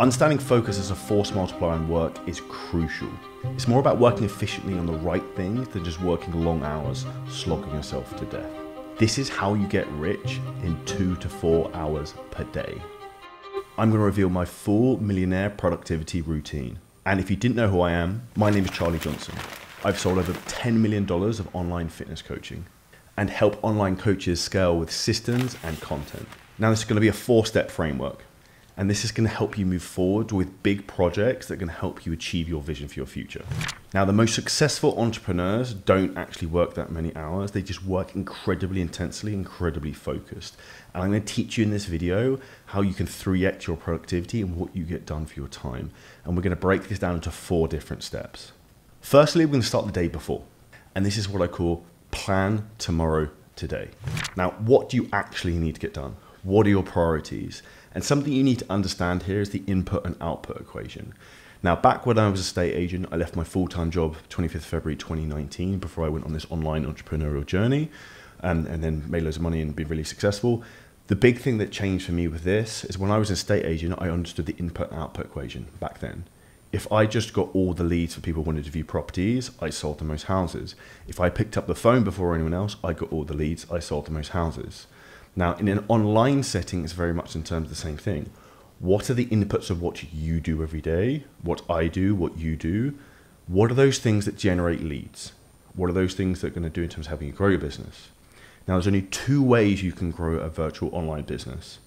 Understanding focus as a force multiplier in work is crucial. It's more about working efficiently on the right things than just working long hours, slogging yourself to death. This is how you get rich in two to four hours per day. I'm going to reveal my full millionaire productivity routine. And if you didn't know who I am, my name is Charlie Johnson. I've sold over $10 million of online fitness coaching and help online coaches scale with systems and content. Now, this is going to be a four step framework. And this is going to help you move forward with big projects that can help you achieve your vision for your future. Now, the most successful entrepreneurs don't actually work that many hours. They just work incredibly intensely, incredibly focused. And I'm going to teach you in this video how you can 3x your productivity and what you get done for your time. And we're going to break this down into four different steps. Firstly, we're going to start the day before. And this is what I call plan tomorrow today. Now, what do you actually need to get done? What are your priorities? And something you need to understand here is the input and output equation. Now, back when I was a state agent, I left my full time job 25th February 2019 before I went on this online entrepreneurial journey and, and then made loads of money and been really successful. The big thing that changed for me with this is when I was a state agent, I understood the input and output equation back then. If I just got all the leads for people who wanted to view properties, I sold the most houses. If I picked up the phone before anyone else, I got all the leads, I sold the most houses. Now, in an online setting, it's very much in terms of the same thing. What are the inputs of what you do every day? What I do, what you do? What are those things that generate leads? What are those things that are going to do in terms of helping you grow your business? Now, there's only two ways you can grow a virtual online business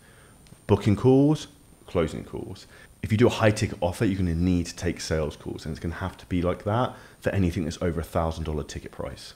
booking calls, closing calls. If you do a high ticket offer, you're going to need to take sales calls, and it's going to have to be like that for anything that's over a $1,000 ticket price.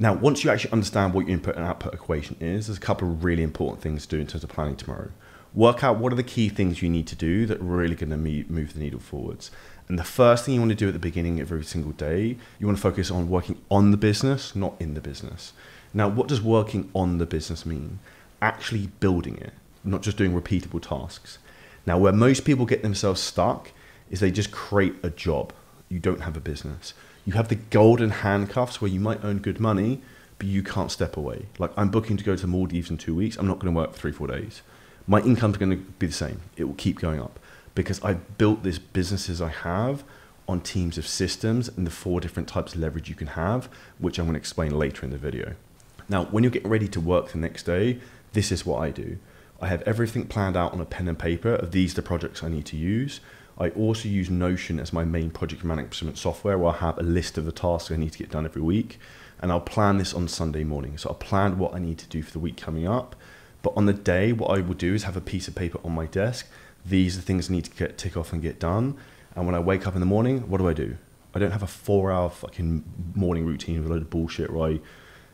Now, once you actually understand what your input and output equation is, there's a couple of really important things to do in terms of planning tomorrow. Work out what are the key things you need to do that are really going to move the needle forwards. And the first thing you want to do at the beginning of every single day, you want to focus on working on the business, not in the business. Now, what does working on the business mean? Actually building it, not just doing repeatable tasks. Now, where most people get themselves stuck is they just create a job. You don't have a business you have the golden handcuffs where you might earn good money, but you can't step away. Like I'm booking to go to the Maldives in two weeks. I'm not going to work for three, four days. My income's going to be the same. It will keep going up because I've built this businesses I have on teams of systems and the four different types of leverage you can have, which I'm going to explain later in the video. Now, when you're getting ready to work the next day, this is what I do. I have everything planned out on a pen and paper of these the projects I need to use. I also use Notion as my main project management software where I have a list of the tasks I need to get done every week. And I'll plan this on Sunday morning. So I'll plan what I need to do for the week coming up. But on the day, what I will do is have a piece of paper on my desk. These are the things I need to get tick off and get done. And when I wake up in the morning, what do I do? I don't have a four hour fucking morning routine with a load of bullshit where I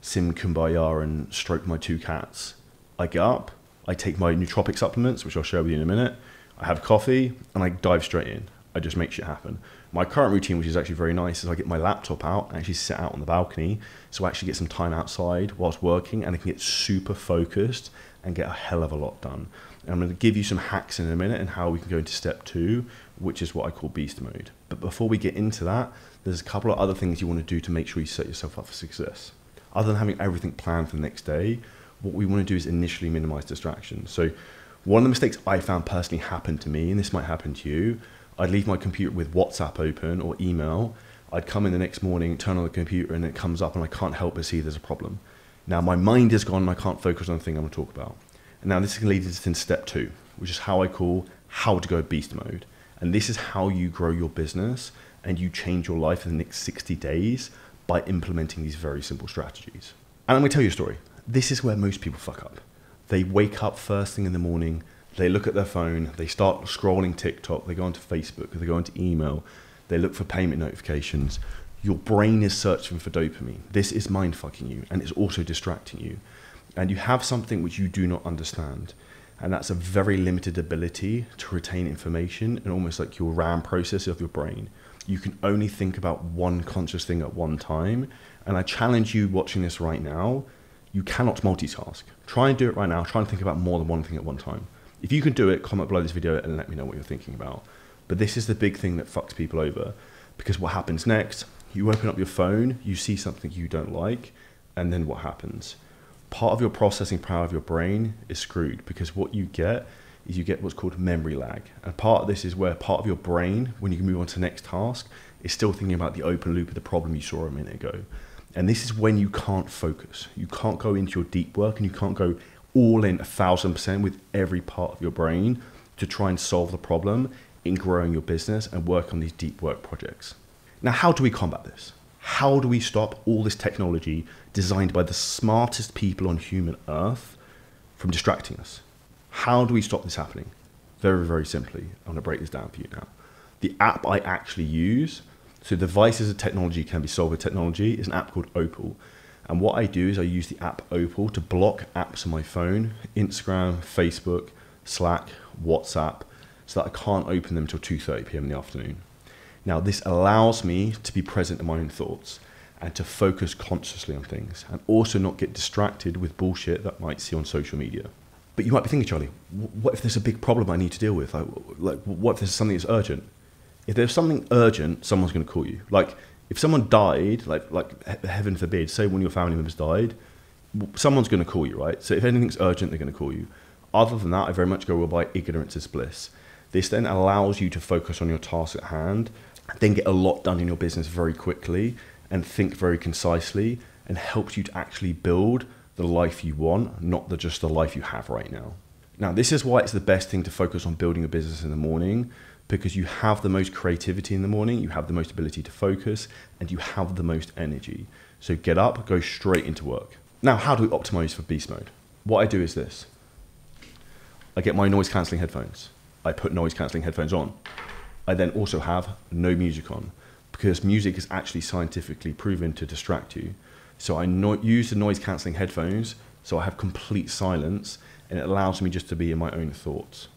sim kumbaya and stroke my two cats. I get up, I take my nootropic supplements, which I'll share with you in a minute. I have coffee and I dive straight in. I just make shit happen. My current routine, which is actually very nice, is I get my laptop out and actually sit out on the balcony. So I actually get some time outside whilst working and I can get super focused and get a hell of a lot done. And I'm going to give you some hacks in a minute and how we can go into step two, which is what I call beast mode. But before we get into that, there's a couple of other things you want to do to make sure you set yourself up for success. Other than having everything planned for the next day, what we want to do is initially minimize distractions. So one of the mistakes I found personally happened to me, and this might happen to you, I'd leave my computer with WhatsApp open or email. I'd come in the next morning, turn on the computer, and it comes up, and I can't help but see there's a problem. Now my mind is gone, and I can't focus on the thing I'm going to talk about. And now this can lead us into step two, which is how I call how to go beast mode. And this is how you grow your business and you change your life in the next 60 days by implementing these very simple strategies. And I'm going to tell you a story. This is where most people fuck up. They wake up first thing in the morning, they look at their phone, they start scrolling TikTok, they go onto Facebook, they go onto email, they look for payment notifications. Your brain is searching for dopamine. This is mind fucking you and it's also distracting you. And you have something which you do not understand. And that's a very limited ability to retain information and almost like your RAM process of your brain. You can only think about one conscious thing at one time. And I challenge you watching this right now you cannot multitask. Try and do it right now. Try and think about more than one thing at one time. If you can do it, comment below this video and let me know what you're thinking about. But this is the big thing that fucks people over because what happens next? You open up your phone, you see something you don't like, and then what happens? Part of your processing power of your brain is screwed because what you get is you get what's called memory lag. And part of this is where part of your brain, when you move on to the next task, is still thinking about the open loop of the problem you saw a minute ago. And this is when you can't focus. You can't go into your deep work and you can't go all in a thousand percent with every part of your brain to try and solve the problem in growing your business and work on these deep work projects. Now, how do we combat this? How do we stop all this technology designed by the smartest people on human earth from distracting us? How do we stop this happening? Very, very simply. I'm going to break this down for you now. The app I actually use, so devices of technology can be solved with technology, is an app called Opal. And what I do is I use the app Opal to block apps on my phone, Instagram, Facebook, Slack, WhatsApp, so that I can't open them until 2:30 p.m. in the afternoon. Now, this allows me to be present in my own thoughts and to focus consciously on things and also not get distracted with bullshit that I might see on social media. But you might be thinking, Charlie, what if there's a big problem I need to deal with? Like what if there's something that's urgent? If there's something urgent, someone's going to call you. Like, if someone died, like, like heaven forbid, say one of your family members died, someone's going to call you, right? So if anything's urgent, they're going to call you. Other than that, I very much go well by ignorance is bliss. This then allows you to focus on your task at hand, then get a lot done in your business very quickly, and think very concisely, and helps you to actually build the life you want, not the, just the life you have right now. Now, this is why it's the best thing to focus on building a business in the morning because you have the most creativity in the morning, you have the most ability to focus, and you have the most energy. So get up, go straight into work. Now, how do we optimize for beast mode? What I do is this I get my noise cancelling headphones. I put noise cancelling headphones on. I then also have no music on because music is actually scientifically proven to distract you. So I no- use the noise cancelling headphones so I have complete silence and it allows me just to be in my own thoughts.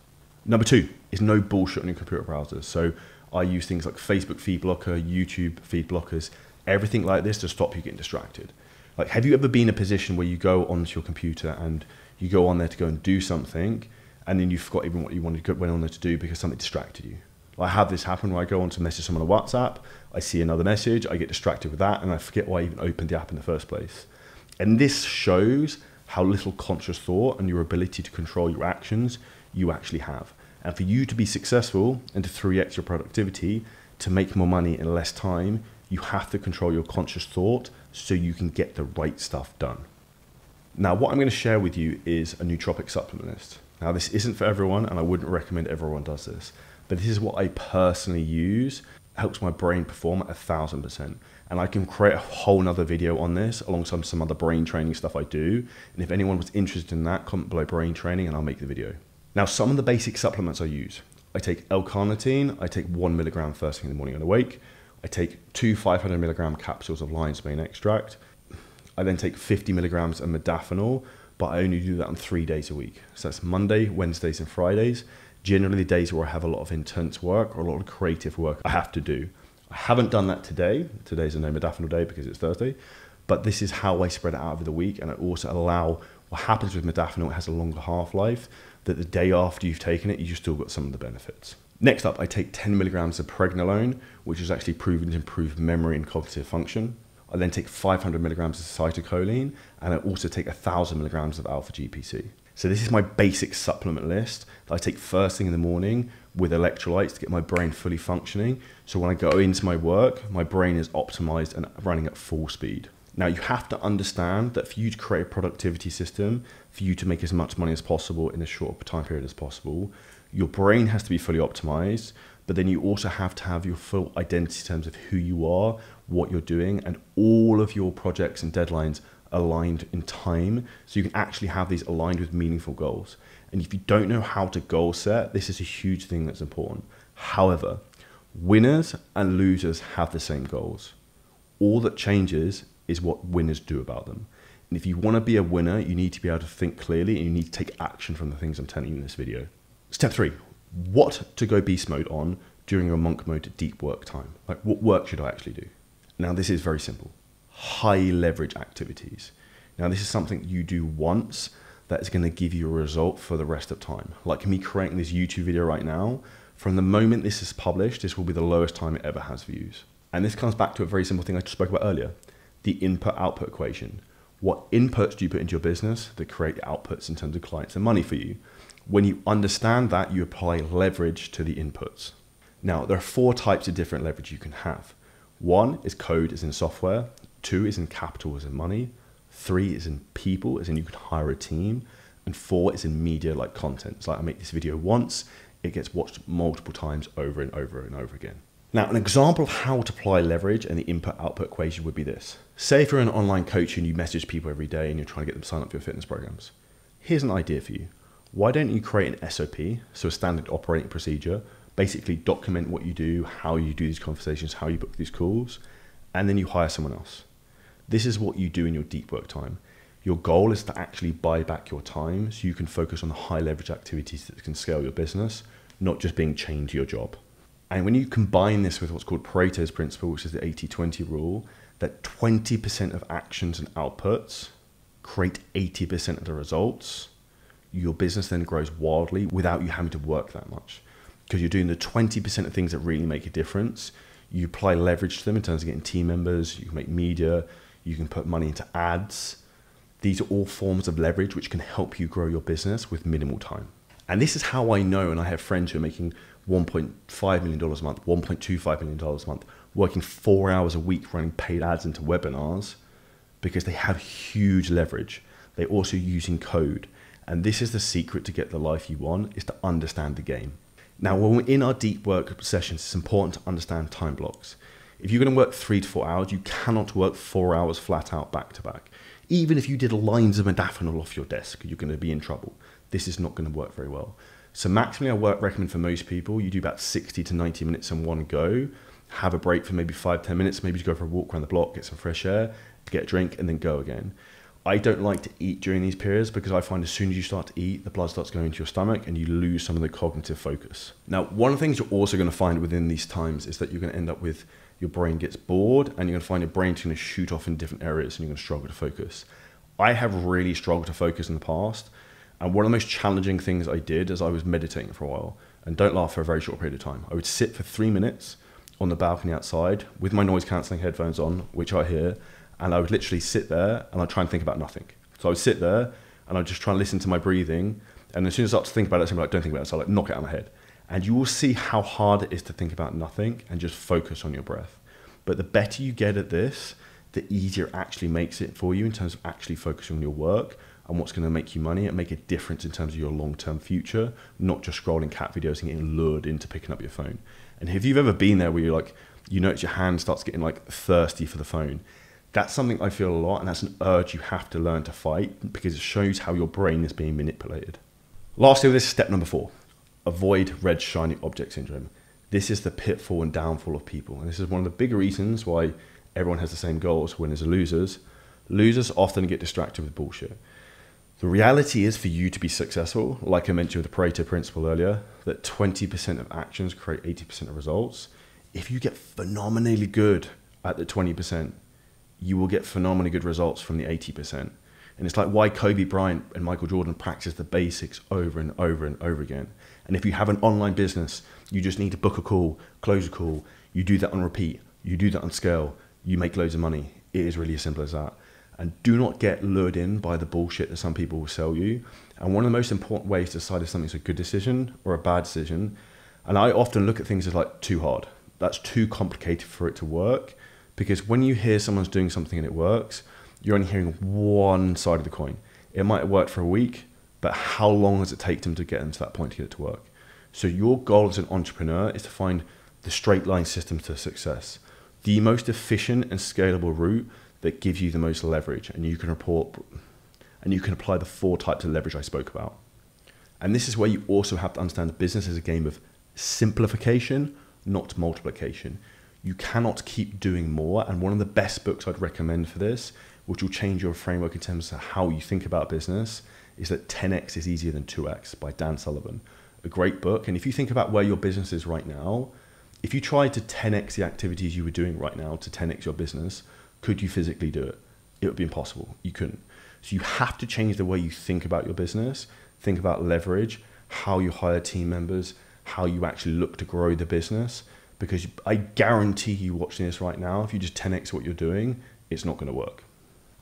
Number two is no bullshit on your computer browsers. So I use things like Facebook feed blocker, YouTube feed blockers, everything like this to stop you getting distracted. Like, have you ever been in a position where you go onto your computer and you go on there to go and do something and then you forgot even what you wanted to go, went on there to do because something distracted you. I have this happen where I go on to message someone on WhatsApp, I see another message, I get distracted with that, and I forget why I even opened the app in the first place. And this shows how little conscious thought and your ability to control your actions you actually have. And for you to be successful and to 3x your productivity, to make more money in less time, you have to control your conscious thought so you can get the right stuff done. Now, what I'm going to share with you is a nootropic supplement list. Now, this isn't for everyone, and I wouldn't recommend everyone does this, but this is what I personally use. It helps my brain perform at a thousand percent. And I can create a whole nother video on this alongside some other brain training stuff I do. And if anyone was interested in that, comment below brain training and I'll make the video. Now, some of the basic supplements I use I take L carnitine, I take one milligram first thing in the morning when I wake. I take two 500 milligram capsules of lion's mane extract. I then take 50 milligrams of modafinil but I only do that on three days a week. So that's Monday, Wednesdays, and Fridays. Generally, the days where I have a lot of intense work or a lot of creative work I have to do. I haven't done that today. Today's a no modafinil day because it's Thursday, but this is how I spread it out over the week, and I also allow what happens with modafinil. It has a longer half life. That the day after you've taken it, you still got some of the benefits. Next up, I take 10 milligrams of pregnenolone, which is actually proven to improve memory and cognitive function. I then take 500 milligrams of citicoline, and I also take 1,000 milligrams of alpha GPC. So this is my basic supplement list that I take first thing in the morning with electrolytes to get my brain fully functioning. So when I go into my work, my brain is optimized and running at full speed. Now you have to understand that for you to create a productivity system, for you to make as much money as possible in as short time period as possible, your brain has to be fully optimized, but then you also have to have your full identity in terms of who you are, what you're doing, and all of your projects and deadlines aligned in time so you can actually have these aligned with meaningful goals. And if you don't know how to goal set, this is a huge thing that's important. However, winners and losers have the same goals. All that changes is what winners do about them. And if you want to be a winner, you need to be able to think clearly and you need to take action from the things I'm telling you in this video. Step three what to go beast mode on during your monk mode deep work time. Like, what work should I actually do? Now, this is very simple high leverage activities. Now, this is something you do once that is going to give you a result for the rest of time. Like me creating this YouTube video right now, from the moment this is published, this will be the lowest time it ever has views. And this comes back to a very simple thing I spoke about earlier the input output equation. What inputs do you put into your business that create outputs in terms of clients and money for you? When you understand that, you apply leverage to the inputs. Now, there are four types of different leverage you can have. One is code as in software, two is in capital as in money, three is in people as in you can hire a team, and four is in media like content. It's like I make this video once, it gets watched multiple times over and over and over again. Now, an example of how to apply leverage and the input output equation would be this. Say if you're an online coach and you message people every day and you're trying to get them signed up for your fitness programs. Here's an idea for you. Why don't you create an SOP, so a standard operating procedure, basically document what you do, how you do these conversations, how you book these calls, and then you hire someone else. This is what you do in your deep work time. Your goal is to actually buy back your time so you can focus on the high leverage activities that can scale your business, not just being chained to your job. And when you combine this with what's called Pareto's principle, which is the 80 20 rule, that 20% of actions and outputs create 80% of the results, your business then grows wildly without you having to work that much because you're doing the 20% of things that really make a difference. You apply leverage to them in terms of getting team members, you can make media, you can put money into ads. These are all forms of leverage which can help you grow your business with minimal time. And this is how I know, and I have friends who are making $1.5 million a month, $1.25 million a month, working four hours a week running paid ads into webinars because they have huge leverage. They're also using code. And this is the secret to get the life you want is to understand the game. Now, when we're in our deep work sessions, it's important to understand time blocks. If you're going to work three to four hours, you cannot work four hours flat out back to back. Even if you did lines of modafinil off your desk, you're going to be in trouble. This is not going to work very well. So maximally, I work, recommend for most people, you do about 60 to 90 minutes in one go. Have a break for maybe five, 10 minutes, maybe to go for a walk around the block, get some fresh air, get a drink, and then go again. I don't like to eat during these periods because I find as soon as you start to eat, the blood starts going into your stomach and you lose some of the cognitive focus. Now, one of the things you're also going to find within these times is that you're going to end up with your brain gets bored and you're going to find your brain's going to shoot off in different areas and you're going to struggle to focus. I have really struggled to focus in the past. And one of the most challenging things I did is I was meditating for a while. And don't laugh for a very short period of time. I would sit for three minutes on the balcony outside with my noise cancelling headphones on, which I hear, and I would literally sit there and I'd try and think about nothing. So I would sit there and I'd just try and listen to my breathing. And as soon as I start to think about it, I'm like, don't think about it. So I like knock it out of my head. And you will see how hard it is to think about nothing and just focus on your breath. But the better you get at this, the easier it actually makes it for you in terms of actually focusing on your work and what's going to make you money and make a difference in terms of your long term future, not just scrolling cat videos and getting lured into picking up your phone. And if you've ever been there where you're like, you notice your hand starts getting like thirsty for the phone, that's something I feel a lot, and that's an urge you have to learn to fight because it shows how your brain is being manipulated. Lastly, this is step number four avoid red shiny object syndrome. This is the pitfall and downfall of people, and this is one of the big reasons why everyone has the same goals winners and losers. Losers often get distracted with bullshit. The reality is for you to be successful, like I mentioned with the Pareto principle earlier, that 20% of actions create 80% of results. If you get phenomenally good at the 20%, you will get phenomenally good results from the 80%. And it's like why Kobe Bryant and Michael Jordan practice the basics over and over and over again. And if you have an online business, you just need to book a call, close a call, you do that on repeat, you do that on scale, you make loads of money. It is really as simple as that. And do not get lured in by the bullshit that some people will sell you. And one of the most important ways to decide if something's a good decision or a bad decision, and I often look at things as like too hard. That's too complicated for it to work. Because when you hear someone's doing something and it works, you're only hearing one side of the coin. It might worked for a week, but how long does it take them to get them to that point to get it to work? So your goal as an entrepreneur is to find the straight line system to success, the most efficient and scalable route that gives you the most leverage, and you can report and you can apply the four types of leverage I spoke about. And this is where you also have to understand the business is a game of simplification, not multiplication you cannot keep doing more. And one of the best books I'd recommend for this, which will change your framework in terms of how you think about business, is that 10x is easier than 2x by Dan Sullivan. A great book. And if you think about where your business is right now, if you tried to 10x the activities you were doing right now to 10x your business, could you physically do it? It would be impossible. You couldn't. So you have to change the way you think about your business, think about leverage, how you hire team members, how you actually look to grow the business because I guarantee you watching this right now, if you just 10x what you're doing, it's not going to work.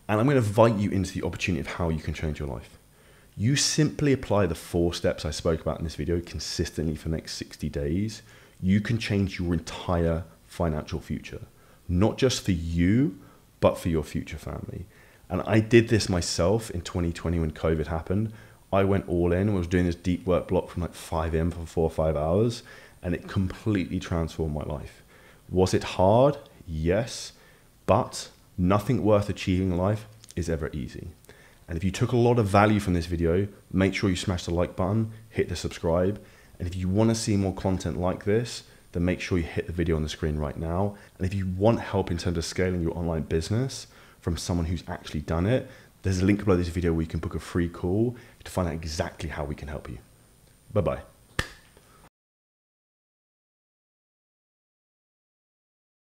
And I'm going to invite you into the opportunity of how you can change your life. You simply apply the four steps I spoke about in this video consistently for the next 60 days. You can change your entire financial future, not just for you, but for your future family. And I did this myself in 2020 when COVID happened. I went all in, I was doing this deep work block from like 5 a.m. for four or five hours, and it completely transformed my life. Was it hard? Yes, but nothing worth achieving in life is ever easy. And if you took a lot of value from this video, make sure you smash the like button, hit the subscribe. And if you want to see more content like this, then make sure you hit the video on the screen right now. And if you want help in terms of scaling your online business from someone who's actually done it, there's a link below this video where you can book a free call to find out exactly how we can help you. Bye bye.